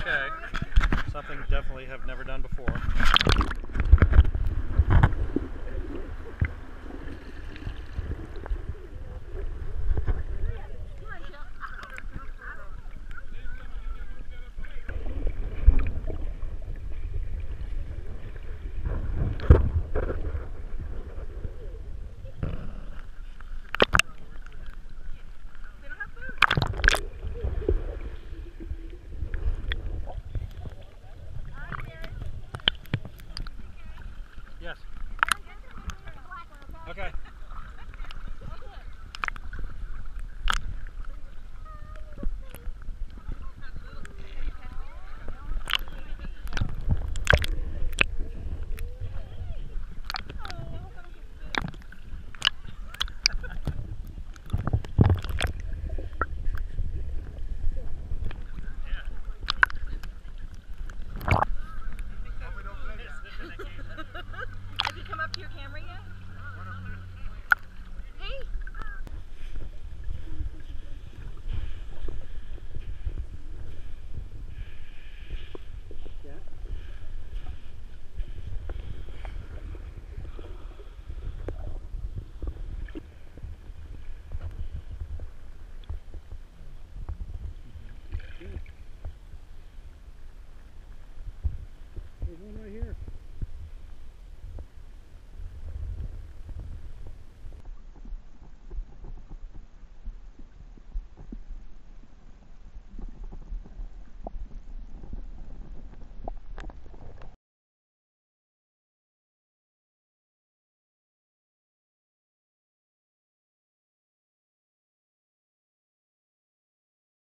Okay. Something definitely have never done before.